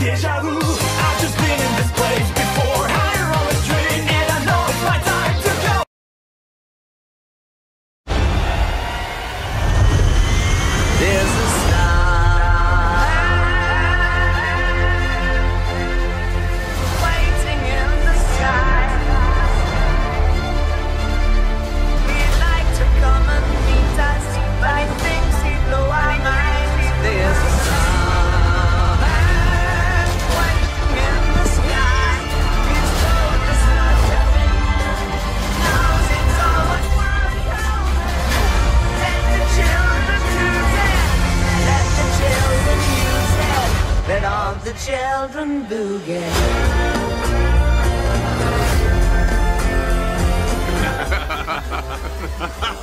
deja vu. I've just been in this place before. Higher on the street, and I know it's my time to go. There's All the children boogie.